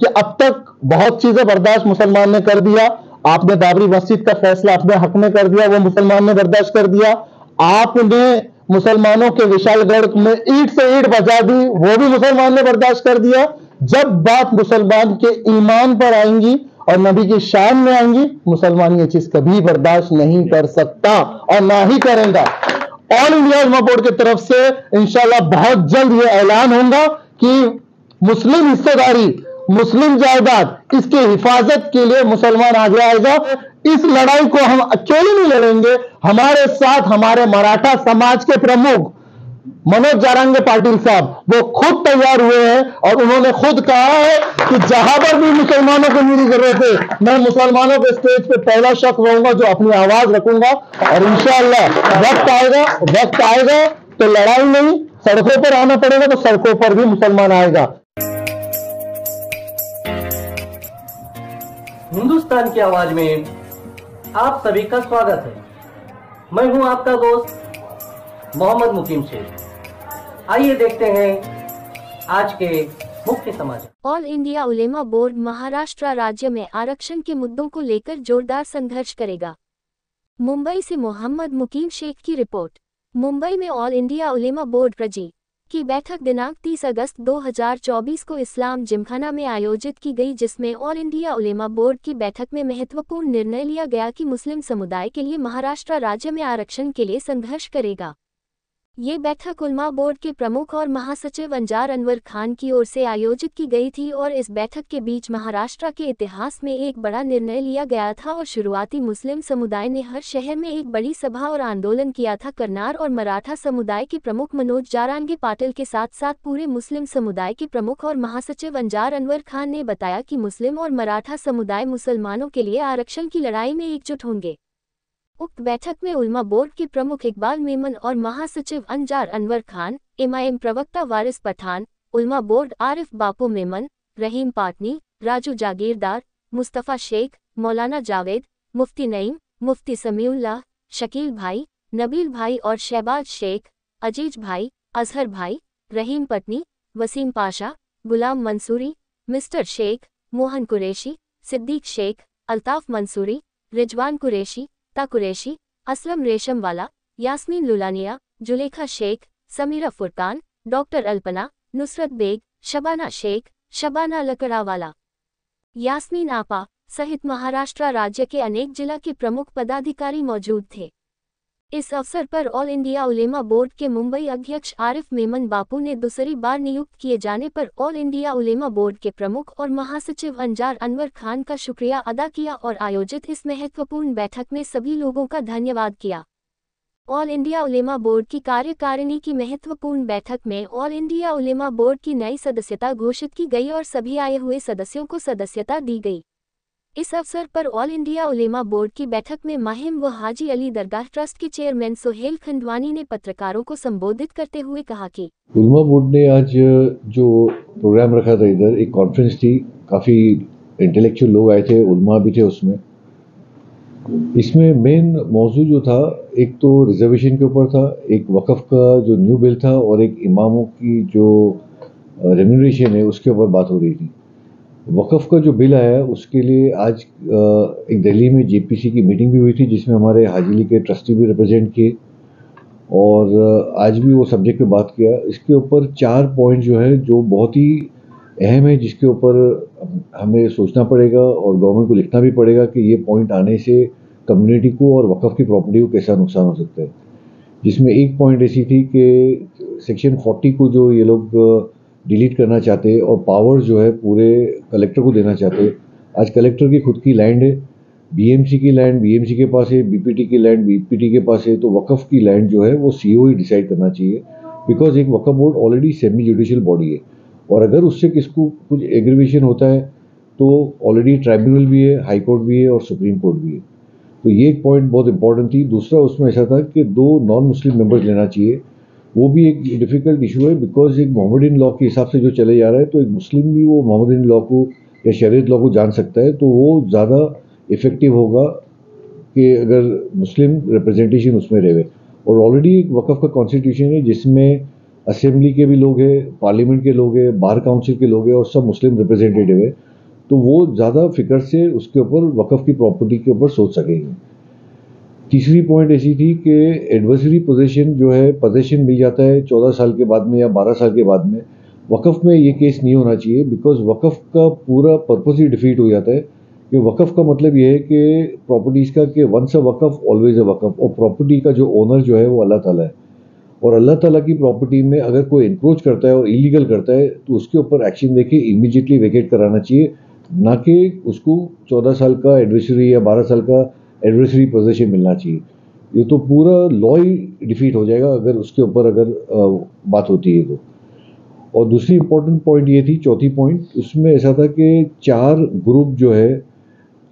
कि अब तक बहुत चीज़ें बर्दाश्त मुसलमान ने कर दिया, आपने बाबरी मस्जिद का फैसला अपने हक में कर दिया, वो मुसलमान ने बर्दाश्त कर दिया, आपने मुसलमानों के विशालगढ़ में ईट से ईट बजा दी, वो भी मुसलमान ने बर्दाश्त कर दिया। जब बात मुसलमान के ईमान पर आएँगी और नबी की शान में आएँगी, मुसलमान ये चीज़ कभी बर्दाश्त नहीं कर सकता और ना ही करेगा। ऑल इंडिया उलमा बोर्ड की तरफ़ से इंशाला बहुत जल्द ये ऐलान होगा कि मुस्लिम हिस्सेदारी मुस्लिम जायदाद, इसकी हिफाजत के लिए मुसलमान आगे आएगा। इस लड़ाई को हम अकेले नहीं लड़ेंगे। हमारे साथ हमारे मराठा समाज के प्रमुख मनोज जारंगे पाटिल साहब, वो खुद तैयार हुए हैं और उन्होंने खुद कहा है कि जहाँ पर भी मुसलमानों को मेरी ज़रूरत है मैं मुसलमानों के स्टेज पे पहला शख्स रहूँगा जो अपनी आवाज़ रखूँगा और इंशाला वक्त आएगा वक्त आएगा तो लड़ाई नहीं, सड़कों पर आना पड़ेगा तो सड़कों पर भी मुसलमान आएगा। हिंदुस्तान की आवाज़ में आप सभी का स्वागत है। मैं हूँ आपका दोस्त मोहम्मद मुकीम शेख। आइए देखते हैं आज के मुख्य समाचार। All India Ulema board Maharashtra राज्य में आरक्षण के मुद्दों को लेकर जोरदार संघर्ष करेगा। मुंबई से मोहम्मद मुकीम शेख की रिपोर्ट। मुंबई में ऑल इंडिया उलेमा बोर्ड प्रजी की बैठक दिनांक 30 अगस्त 2024 को इस्लाम जिमखाना में आयोजित की गई, जिसमें ऑल इंडिया उलेमा बोर्ड की बैठक में महत्वपूर्ण निर्णय लिया गया कि मुस्लिम समुदाय के लिए महाराष्ट्र राज्य में आरक्षण के लिए संघर्ष करेगा। ये बैठक उलमा बोर्ड के प्रमुख और महासचिव अंजार अनवर खान की ओर से आयोजित की गई थी और इस बैठक के बीच महाराष्ट्र के इतिहास में एक बड़ा निर्णय लिया गया था और शुरुआती मुस्लिम समुदाय ने हर शहर में एक बड़ी सभा और आंदोलन किया था। करनार और मराठा समुदाय के प्रमुख मनोज जारांगे पाटिल के साथ साथ पूरे मुस्लिम समुदाय के प्रमुख और महासचिव अंजार अनवर खान ने बताया कि मुस्लिम और मराठा समुदाय मुसलमानों के लिए आरक्षण की लड़ाई में एकजुट होंगे। उक्त बैठक में उल्मा बोर्ड के प्रमुख इकबाल मेमन और महासचिव अंजार अनवर खान एमआईएम प्रवक्ता वारिस पठान, उल्मा बोर्ड आरिफ बापू मेमन, रहीम पाटनी, राजू जागीरदार, मुस्तफ़ा शेख, मौलाना जावेद, मुफ्ती नईम, मुफ्ती समीउल्लाह, शकील भाई, नबील भाई और शहबाज शेख, अज़ीज़ भाई, अजहर भाई, रहीम पटनी, वसीम पाशा, गुलाम मंसूरी, मिस्टर शेख, मोहन कुरैशी, सिद्दीक शेख, अल्ताफ मंसूरी, रिजवान कुरैशी ता कुरैशी, असलम रेशम वाला, यास्मीन लुलानिया, जुलेखा शेख, समीरा फुरकान, डॉक्टर अल्पना, नुसरत बेग, शबाना शेख, शबाना लकड़ावाला यास्मीन आपा, सहित महाराष्ट्र राज्य के अनेक जिला के प्रमुख पदाधिकारी मौजूद थे। इस अवसर पर ऑल इंडिया उलेमा बोर्ड के मुंबई अध्यक्ष आरिफ मेमन बापू ने दूसरी बार नियुक्त किए जाने पर ऑल इंडिया उलेमा बोर्ड के प्रमुख और महासचिव अंजार अनवर खान का शुक्रिया अदा किया और आयोजित इस महत्वपूर्ण बैठक में सभी लोगों का धन्यवाद किया। ऑल इंडिया उलेमा बोर्ड की कार्यकारिणी की महत्वपूर्ण बैठक में ऑल इंडिया उलेमा बोर्ड की नई सदस्यता घोषित की गई और सभी आए हुए सदस्यों को सदस्यता दी गई। इस अवसर पर ऑल इंडिया उलेमा बोर्ड की बैठक में माहिम व हाजी अली दरगाह ट्रस्ट के चेयरमैन सोहेल खंडवानी ने पत्रकारों को संबोधित करते हुए कहा कि उलमा बोर्ड ने आज जो प्रोग्राम रखा था इधर, एक कॉन्फ्रेंस थी, काफ़ी इंटेलेक्चुअल लोग आए थे, उलमा भी थे उसमें। इसमें मेन मौजू जो था, एक तो रिजर्वेशन के ऊपर था, एक वक़फ़ का जो न्यू बिल था और एक इमामों की जो रेम्यूनरेशन है, उसके ऊपर बात हो रही थी। वक़फ़ का जो बिल आया, उसके लिए आज एक दिल्ली में जेपीसी की मीटिंग भी हुई थी, जिसमें हमारे हाजिली के ट्रस्टी भी रिप्रेजेंट किए। और आज भी वो सब्जेक्ट पे बात किया। इसके ऊपर चार पॉइंट जो है, जो बहुत ही अहम है, जिसके ऊपर हमें सोचना पड़ेगा और गवर्नमेंट को लिखना भी पड़ेगा कि ये पॉइंट आने से कम्युनिटी को और वक़फ़ की प्रॉपर्टी को कैसा नुकसान हो सकता है। जिसमें एक पॉइंट ऐसी थी कि सेक्शन 40 को जो ये लोग डिलीट करना चाहते और पावर जो है पूरे कलेक्टर को देना चाहते। आज कलेक्टर की खुद की लैंड है बीएमसी की लैंड बीएमसी के पास है बीपीटी की लैंड बीपीटी के पास है तो वक़फ़ की लैंड जो है वो सीओ ही डिसाइड करना चाहिए। बिकॉज़ एक Waqf board already semi judicial body है और अगर उससे किसको कुछ एग्रीवेशन होता है तो ऑलरेडी ट्राइब्यूनल भी है हाई कोर्ट भी है और सुप्रीम कोर्ट भी है। तो ये एक पॉइंट बहुत इंपॉर्टेंट थी। दूसरा, उसमें ऐसा था कि दो नॉन मुस्लिम मेंबर्स लेना चाहिए। वो भी एक डिफ़िकल्ट इशू है बिकॉज़ एक मोहम्मदिन लॉ के हिसाब से जो चले जा रहा है तो एक मुस्लिम भी वो मोहम्मदिन लॉ को या शरीत लॉ को जान सकता है तो वो ज़्यादा इफ़ेक्टिव होगा कि अगर मुस्लिम रिप्रेजेंटेशन उसमें रहे। और ऑलरेडी एक वक़फ़ का कॉन्स्टिट्यूशन है जिसमें असेंबली के भी लोग हैं पार्लियामेंट के लोग हैं बार काउंसिल के लोग हैं और सब मुस्लिम रिप्रेजेंटेटिव है तो वो ज़्यादा फ़िक्र से उसके ऊपर, वक़फ़ की प्रॉपर्टी के ऊपर सोच सकेंगे। तीसरी पॉइंट ऐसी थी कि एडवर्सरी पोजीशन जो है पोजीशन मिल जाता है चौदह साल के बाद में या बारह साल के बाद में। वक़फ़ में ये केस नहीं होना चाहिए बिकॉज़ वक़फ़ का पूरा पर्पज़ ही डिफीट हो जाता है। कि वक़फ़ का मतलब ये है कि प्रॉपर्टीज़ का कि वंस अ वक़फ़ ऑलवेज अ वक़फ़। और प्रॉपर्टी का जो ओनर जो है वो अल्लाह ताला है। और अल्लाह ताला की प्रॉपर्टी में अगर कोई इंक्रोच करता है और इलीगल करता है तो उसके ऊपर एक्शन देके इमीजिएटली वेकेट कराना चाहिए। ना कि उसको चौदह साल का एडवर्सरी या बारह साल का एडवर्सरी पोजीशन मिलना चाहिए। ये तो पूरा लॉ ही डिफीट हो जाएगा अगर उसके ऊपर अगर बात होती है तो। और दूसरी इंपॉर्टेंट पॉइंट ये थी, चौथी पॉइंट उसमें ऐसा था कि चार ग्रुप जो है,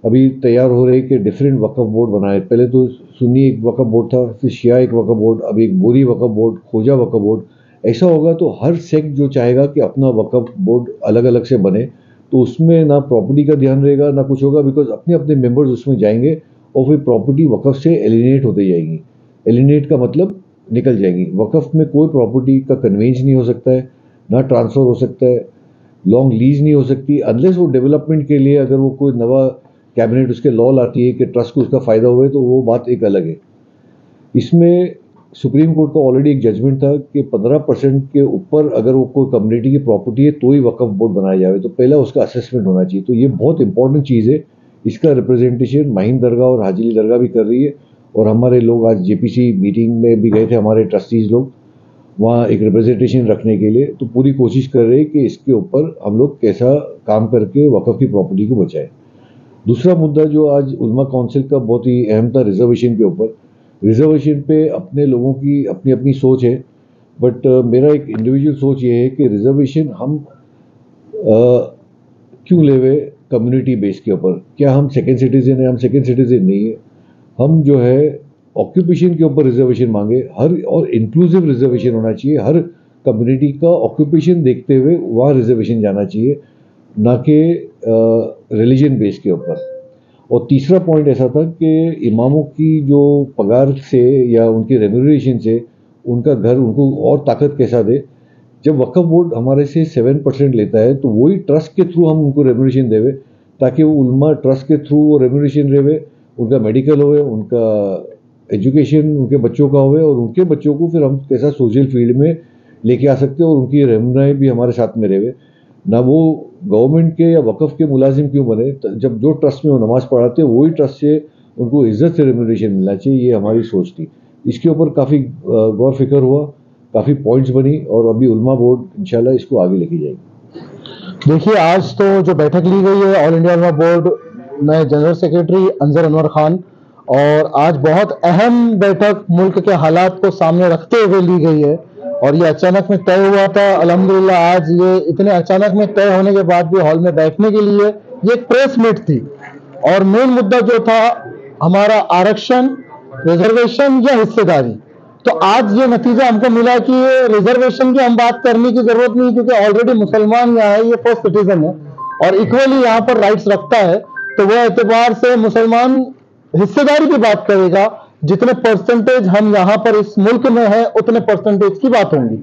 अभी तैयार हो रहे कि डिफरेंट वक्फ बोर्ड बनाए। पहले तो सुन्नी एक वक्फ बोर्ड था, फिर शिया एक वक्फ बोर्ड अभी एक बोरी वक्फ बोर्ड खोजा वक्फ बोर्ड ऐसा होगा तो हर सेक्ट जो चाहेगा कि अपना वक्फ बोर्ड अलग अलग से बने तो उसमें ना प्रॉपर्टी का ध्यान रहेगा, ना कुछ होगा बिकॉज़ अपने अपने मेंबर्स उसमें जाएँगे। और फिर प्रॉपर्टी वक़फ़ से एलिनेट होते जाएगी। एलिनेट का मतलब निकल जाएगी। वक़फ़ में कोई प्रॉपर्टी का कन्वेंस नहीं हो सकता है, ना ट्रांसफ़र हो सकता है लॉन्ग लीज नहीं हो सकती। अनलेस वो डेवलपमेंट के लिए अगर वो कोई नवा कैबिनेट उसके लॉ लाती है कि ट्रस्ट को उसका फ़ायदा हुए तो वो बात एक अलग है। इसमें सुप्रीम कोर्ट का ऑलरेडी एक जजमेंट था कि 15 परसेंट के ऊपर अगर वो कोई कम्युनिटी की प्रॉपर्टी है तो ही वक्फ बोर्ड बनाया जाए। तो पहला उसका असेसमेंट होना चाहिए। तो ये बहुत इंपॉर्टेंट चीज़ है। इसका रिप्रेजेंटेशन माहिम दरगाह और हाजिली दरगाह भी कर रही है। और हमारे लोग आज जेपीसी मीटिंग में भी गए थे हमारे ट्रस्टीज लोग। वहाँ एक रिप्रेजेंटेशन रखने के लिए तो पूरी कोशिश कर रहे हैं कि इसके ऊपर हम लोग कैसा काम करके वक़फ़ की प्रॉपर्टी को बचाएँ। दूसरा मुद्दा जो आज उलमा काउंसिल का बहुत ही अहम था रिजर्वेशन के ऊपर। रिजर्वेशन पे अपने लोगों की अपनी अपनी सोच है। बट uh, मेरा एक इंडिविजुअल सोच ये है कि रिजर्वेशन हम uh, क्यों लेवे? कम्युनिटी बेस के ऊपर, क्या हम सेकेंड सिटीजन है? हम सेकेंड सिटीजन नहीं है। हम जो है ऑक्यूपेशन के ऊपर रिजर्वेशन मांगे। हर, और इंक्लूसिव रिजर्वेशन होना चाहिए। हर कम्युनिटी का ऑक्यूपेशन देखते हुए वहाँ रिजर्वेशन जाना चाहिए, ना कि रिलीजन बेस के ऊपर। और तीसरा पॉइंट ऐसा था कि इमामों की जो पगार से या उनकी रेमुनरेशन से उनका घर उनको और ताकत कैसा दे जब वक्फ बोर्ड हमारे से सेवन परसेंट लेता है तो वही ट्रस्ट के थ्रू हम उनको रेमुनेशन देवे, ताकि वो उलमा ट्रस्ट के थ्रू वो रेमुनेशन रहे उनका मेडिकल होवे, उनका एजुकेशन उनके बच्चों का होवे, और उनके बच्चों को फिर हम कैसा सोशल फ़ील्ड में लेके आ सकते हैं, और उनकी रेमुनाएँ भी हमारे साथ में रहे। ना वो गवर्नमेंट के या वक़फ़ के मुलाजिम क्यों बने? जब जो ट्रस्ट में वो नमाज़ पढ़ाते हैं, वही ट्रस्ट से उनको इज़्ज़त से रेमुनेशन मिलना चाहिए, ये हमारी सोच थी। इसके ऊपर काफ़ी गौर फ़िक्र हुआ। काफ़ी पॉइंट्स बनी और अभी उलमा बोर्ड इंशाल्लाह इसको आगे लेके जाएगी। देखिए, आज तो जो बैठक ली गई है ऑल इंडिया उलमा बोर्ड में जनरल सेक्रेटरी अंजर अनवर खान और आज बहुत अहम बैठक मुल्क के हालात को सामने रखते हुए ली गई है, और ये अचानक में तय हुआ था, अल्हम्दुलिल्लाह, आज ये इतने अचानक में तय होने के बाद भी हॉल में बैठने के लिए ये एक प्रेस मीट थी। और मेन मुद्दा जो था, हमारा आरक्षण रिजर्वेशन या हिस्सेदारी। तो आज ये नतीजा हमको मिला कि ये रिजर्वेशन की हम बात करने की ज़रूरत नहीं क्योंकि ऑलरेडी मुसलमान यहाँ है, ये फ़र्स्ट सिटीजन है, और इक्वली यहाँ पर राइट्स रखता है तो वह एतबार से मुसलमान हिस्सेदारी की बात करेगा, जितने परसेंटेज हम यहाँ पर इस मुल्क में है, उतने परसेंटेज की बात होंगी।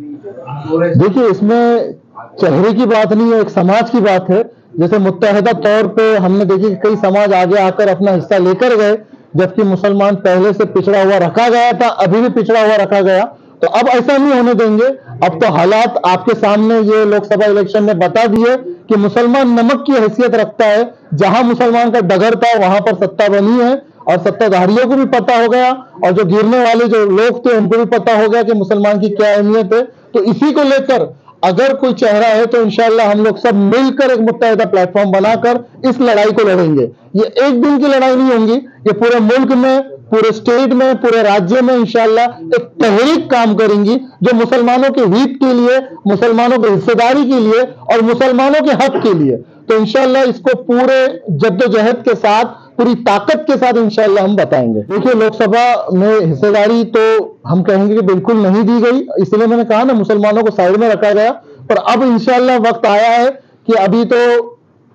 देखिए, इसमें चेहरे की बात नहीं है, एक समाज की बात है। जैसे मुतहदा तौर पे हमने देखी कई समाज आगे आकर अपना हिस्सा लेकर गए जबकि मुसलमान पहले से पिछड़ा हुआ रखा गया था, अभी भी पिछड़ा हुआ रखा गया। तो अब ऐसा नहीं होने देंगे। अब तो हालात आपके सामने ये लोकसभा इलेक्शन में बता दिए कि मुसलमान नमक की हैसियत रखता है। जहाँ मुसलमान का डगर था, वहाँ पर सत्ता बनी है और सत्ताधारियों को भी पता हो गया और जो गिरने वाले जो लोग थे, उनको भी पता हो गया कि मुसलमान की क्या अहमियत है। तो इसी को लेकर अगर कोई चेहरा है तो इंशाल्लाह हम लोग सब मिलकर एक मुतहदा प्लेटफॉर्म बनाकर इस लड़ाई को लड़ेंगे। ये एक दिन की लड़ाई नहीं होंगी, ये पूरे मुल्क में, पूरे स्टेट में, पूरे राज्य में इंशाला एक तहरीक काम करेंगी जो मुसलमानों के हित के लिए, मुसलमानों की हिस्सेदारी के लिए और मुसलमानों के हक के लिए। तो इंशाला इसको पूरे जद्दोजहद के साथ पूरी ताकत के साथ इंशाल्लाह हम बताएँगे। देखिए, लोकसभा में हिस्सेदारी तो हम कहेंगे कि बिल्कुल नहीं दी गई, इसलिए मैंने कहा ना, मुसलमानों को साइड में रखा गया। पर अब इंशाल्लाह वक्त आया है कि अभी तो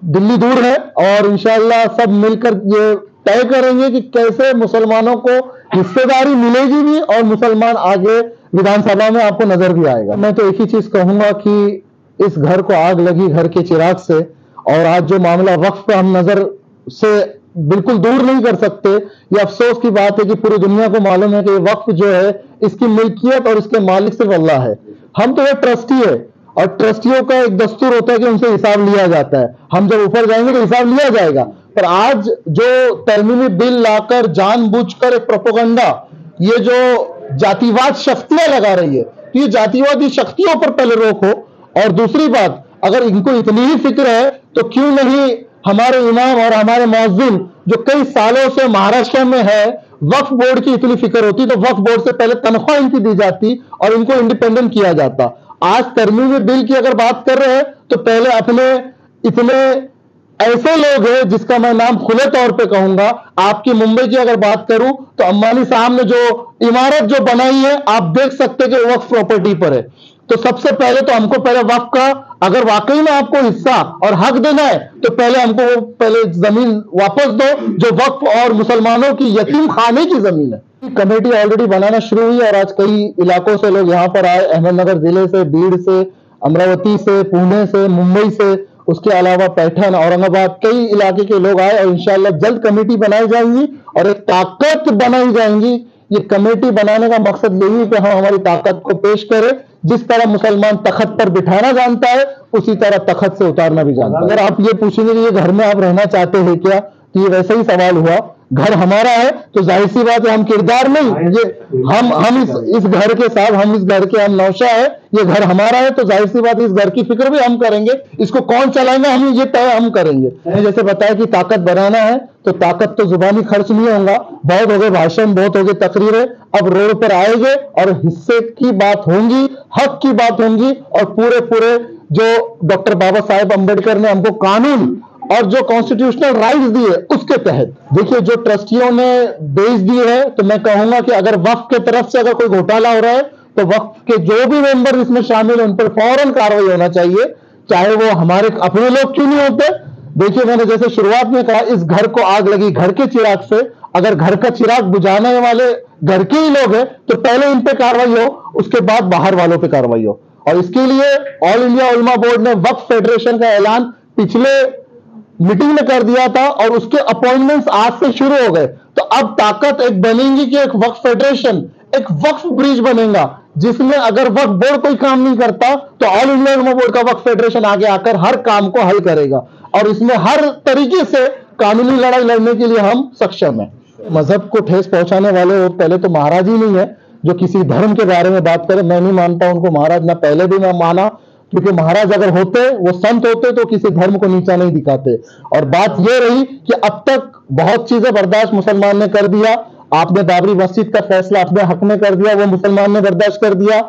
दिल्ली दूर है और इंशाल्लाह सब मिलकर ये तय करेंगे कि कैसे मुसलमानों को हिस्सेदारी मिलेगी भी और मुसलमान आगे विधानसभा में आपको नज़र भी आएगा। मैं तो एक ही चीज़ कहूँगा कि इस घर को आग लगी घर के चिराग से और आज जो मामला वक्फ पर हम नज़र से बिल्कुल दूर नहीं कर सकते। ये अफसोस की बात है कि पूरी दुनिया को मालूम है कि ये वक्फ जो है, इसकी मिल्कियत और इसके मालिक सिर्फ़ अल्लाह है। हम तो ये ट्रस्टी है और ट्रस्टियों का एक दस्तूर होता है कि उनसे हिसाब लिया जाता है। हम जब ऊपर जाएँगे तो हिसाब लिया जाएगा। पर आज जो तरमीमी बिल लाकर जानबूझकर एक प्रोपोगंडा, ये जो जातिवाद शक्तियाँ लगा रही है तो ये जातिवादी शक्तियों पर पहले रोक हो। और दूसरी बात, अगर इनको इतनी ही फ़िक्र है तो क्यों नहीं हमारे इमाम और हमारे मौजिन जो कई सालों से महाराष्ट्र में है, वक्फ बोर्ड की इतनी फ़िक्र होती तो वक्फ बोर्ड से पहले तनख्वाह इनकी दी जाती और इनको इंडिपेंडेंट किया जाता। आज तरमीम बिल की अगर बात कर रहे हैं तो पहले अपने, इतने ऐसे लोग हैं जिसका मैं नाम खुले तौर पे कहूँगा। आपकी मुंबई की अगर बात करूँ तो अंबानी साहब ने जो इमारत जो बनाई है, आप देख सकते हैं कि वक्फ प्रॉपर्टी पर है। तो सबसे पहले तो हमको पहले वक्फ का, अगर वाकई में आपको हिस्सा और हक देना है तो पहले हमको वो पहले ज़मीन वापस दो, जो वक्फ और मुसलमानों की यतीम खाने की ज़मीन है। कमेटी ऑलरेडी बनाना शुरू हुई और आज कई इलाकों से लोग यहाँ पर आए, अहमदनगर ज़िले से, बीड़ से, अमरावती से, पुणे से, मुंबई से, उसके अलावा पैठन औरंगाबाद, कई इलाके के लोग आए और इंशाल्लाह जल्द कमेटी बनाई जाएँगी और एक ताकत बनाई जाएँगी ये कमेटी बनाने का मकसद यही है कि हम हमारी ताकत को पेश करें। जिस तरह मुसलमान तखत पर बिठाना जानता है, उसी तरह तखत से उतारना भी जानता है। अगर आप ये पूछेंगे कि ये घर में आप रहना चाहते हैं क्या तो ये वैसा ही सवाल हुआ। घर हमारा है तो ज़ाहिर सी बात है हम किरदार नहीं ये हम हम इस इस घर के साथ हम इस घर के हम नौशा है ये घर हमारा है तो ज़ाहिर सी बात इस घर की फ़िक्र भी हम करेंगे। इसको कौन चलाएँगे हम ये तय हम करेंगे। मैंने जैसे बताया कि ताकत बनाना है तो ताकत तो जुबानी खर्च नहीं होगा। बहुत हो गए भाषण बहुत हो गए तकरीरें। अब रोड पर आएँगे और हिस्से की बात होंगी हक की बात होंगी और पूरे पूरे जो डॉक्टर बाबा साहेब अंबेडकर ने हमको कानून और जो कॉन्स्टिट्यूशनल राइट्स दिए, उसके तहत। देखिए, जो ट्रस्टियों ने बेच दिए है तो मैं कहूँगा कि अगर वक्फ के तरफ़ से अगर कोई घोटाला हो रहा है तो वक्फ के जो भी मेंबर इसमें शामिल है, उन पर फ़ौरन कार्रवाई होना चाहिए, चाहे वो हमारे, अपने लोग क्यों नहीं होते। देखिए, मैंने जैसे शुरुआत में कहा, इस घर को आग लगी, घर के चिराग से। अगर घर का चिराग बुझाने वाले घर के ही लोग हैं तो पहले इन पे कार्रवाई हो, उसके बाद बाहर वालों पे कार्रवाई हो। और इसके लिए ऑल इंडिया उलमा बोर्ड ने वक्फ फेडरेशन का ऐलान पिछले मीटिंग में कर दिया था और उसके अपॉइंटमेंट्स आज से शुरू हो गए। तो अब ताकत एक बनेगी कि एक वक्फ फेडरेशन एक वक्फ ब्रिज बनेगा, जिसमें अगर वक्फ बोर्ड कोई काम नहीं करता तो ऑल इंडिया उलमा बोर्ड का वक्फ फेडरेशन आगे आकर हर काम को हल करेगा। और इसमें हर तरीके से कानूनी लड़ाई लड़ने के लिए हम सक्षम है। मज़हब को ठेस पहुँचाने वाले वो पहले तो महाराज ही नहीं है, जो किसी धर्म के बारे में बात करें, मैं नहीं मानता उनको, महाराज ना पहले भी मैं माना क्योंकि महाराज अगर होते, वो संत होते तो किसी धर्म को नीचा नहीं दिखाते। और बात ये रही कि अब तक बहुत चीज़ें बर्दाश्त मुसलमान ने कर दिया। आपने बाबरी मस्जिद का फैसला अपने हक में कर दिया, वो मुसलमान ने बर्दाश्त कर दिया।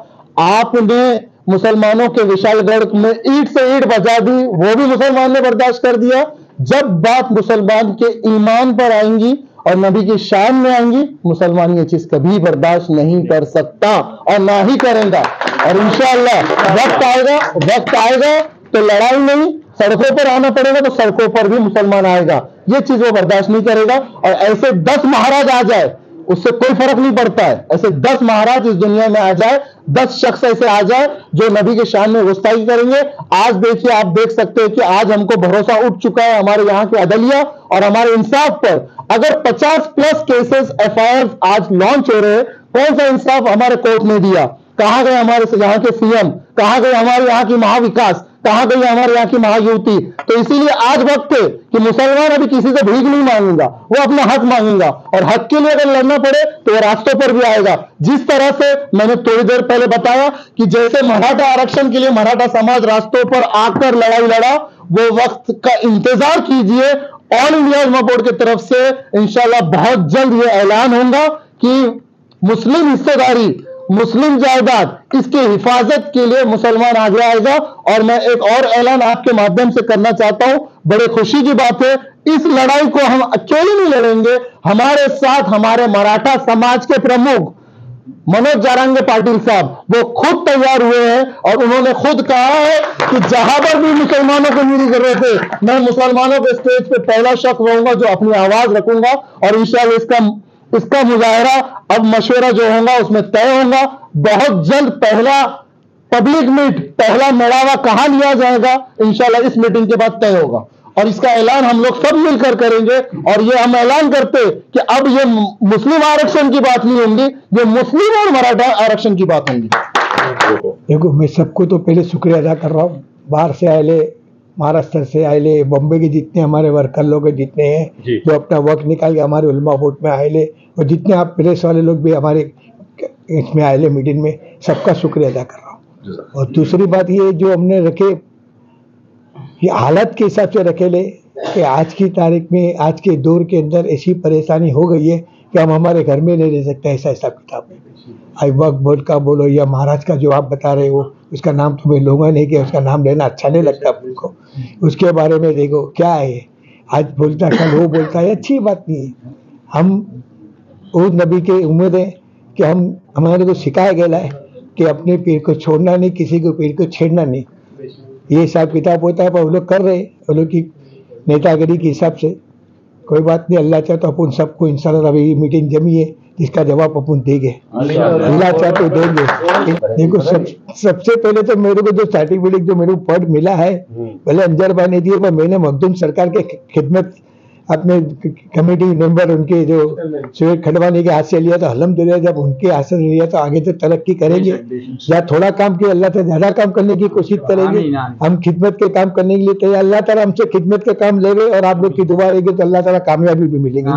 आपने मुसलमानों के विशालगढ़ में ईट से ईट बजा दी, वो भी मुसलमान ने बर्दाश्त कर दिया। जब बात मुसलमान के ईमान पर आएँगी और नबी की शान में आएँगी, मुसलमान ये चीज़ कभी बर्दाश्त नहीं कर सकता और ना ही करेगा। और इंशाल्लाह, वक्त आएगा वक्त आएगा तो लड़ाई नहीं, सड़कों पर आना पड़ेगा तो सड़कों पर भी मुसलमान आएगा। ये चीज़ वो बर्दाश्त नहीं करेगा, और ऐसे दस महाराज आ जाए, उससे कोई फ़र्क नहीं पड़ता है। ऐसे दस महाराज इस दुनिया में आ जाए, दस शख्स ऐसे आ जाए, जो नबी के शान में गुस्ताखी करेंगे। आज देखिए, आप देख सकते हैं कि आज हमको भरोसा उठ चुका है हमारे यहाँ के अदलिया और हमारे इंसाफ पर। अगर 50 प्लस केसेस एफआईआर आज लॉन्च हो रहे हैं, कौन सा इंसाफ हमारे कोर्ट ने दिया? कहा गए हमारे यहाँ के सीएम कहा गए हमारे यहाँ की महाविकास, कहा गई हमारे यहाँ की महायुति। तो इसीलिए आज वक्त है कि मुसलमान अभी किसी से भीख नहीं मांगेगा, वो अपना हक मांगेगा। और हक के लिए अगर लड़ना पड़े तो वो रास्तों पर भी आएगा। जिस तरह से मैंने थोड़ी देर पहले बताया कि जैसे मराठा आरक्षण के लिए मराठा समाज रास्तों पर आकर लड़ाई लड़ा, वो वक्त का इंतज़ार कीजिए। ऑल इंडिया युवा बोर्ड की तरफ़ से इंशाला बहुत जल्द ये ऐलान होगा कि मुस्लिम हिस्सेदारी मुस्लिम जायदाद इसकी हिफाजत के लिए मुसलमान आगे आएगा। और मैं एक और ऐलान आपके माध्यम से करना चाहता हूँ। बड़े खुशी की बात है, इस लड़ाई को हम अकेले नहीं लड़ेंगे। हमारे साथ हमारे मराठा समाज के प्रमुख मनोज जारंगे पाटिल साहब, वो खुद तैयार हुए हैं और उन्होंने खुद कहा है कि जहाँ पर भी मुसलमानों को मेरी ज़रूरत है मैं मुसलमानों के स्टेज पे पहला शख्स रहूँगा जो अपनी आवाज़ रखूँगा। और इंशाल्लाह इसका इसका मुजाहरा अब मशवरा जो होगा, उसमें तय होगा। बहुत जल्द पहला पब्लिक मीट, पहला मेड़ावा कहाँ लिया जाएगा, इंशाल्लाह इस मीटिंग के बाद तय होगा। और इसका ऐलान हम लोग सब मिलकर करेंगे। और ये हम ऐलान करते कि अब ये मुस्लिम आरक्षण की बात नहीं होंगी, ये मुस्लिम और मराठा आरक्षण की बात होंगी। देखो, मैं सबको तो पहले शुक्रिया अदा कर रहा हूँ। बाहर से आए महाराष्ट्र से आए ले बॉम्बे के जितने हमारे वर्कर लोग हैं जितने हैं जो। अपना वक्त निकाल के हमारे उलमा बोर्ड में आए ले और जितने आप प्रेस वाले लोग भी हमारे इसमें आए मीटिंग में सबका शुक्रिया अदा कर रहा हूँ। और दूसरी बात ये जो हमने रखे ये हालत के हिसाब से रखे ले कि आज की तारीख में आज के दौर के अंदर ऐसी परेशानी हो गई है कि हम हमारे घर में नहीं रह सकते ऐसा हिसाब किताब है। आई वक्त बोल का बोलो या महाराज का जो आप बता रहे हो उसका नाम तुम्हें लूँगा नहीं कि उसका नाम लेना अच्छा नहीं लगता। उसके बारे में देखो, क्या है? आज बोलता, कल वो बोलता है, अच्छी बात नहीं है। हम उस नबी के उम्मीद है कि हम, हमारे को सिखाया गया है कि अपने पीर को छोड़ना नहीं, किसी को पीर को छेड़ना नहीं। ये हिसाब किताब होता है, पर वो लोग कर रहे वो लोग की नेतागिरी के हिसाब से। कोई बात नहीं, अल्लाह चाहे तो अपन सबको, इंशाल्लाह अभी मीटिंग जमी है। जिसका जवाब अपन देंगे। अल्लाह चाहे तो देंगे। देखो सब सबसे पहले तो मेरे को जो सर्टिफिकेट जो मेरे को पद मिला है पहले अंजर भाई ने दिए पर मैंने मखदूम सरकार के खिदमत अपने कमेटी मेंबर उनके जो सुरेख खडवानी के हाथ से लिया तो अलहमदिल्ला जब उनके हाथ से लिया तो आगे तो तरक्की करेंगे। या थोड़ा काम किया अल्लाह से ज़्यादा काम करने की कोशिश करेंगे। हम खिदमत के काम करने के लिए तैयार अल्लाह ताला हमसे खिदमत के काम ले गए और आप लोग की दुआ रहेगी तो अल्लाह ताला कामयाबी भी मिलेगी।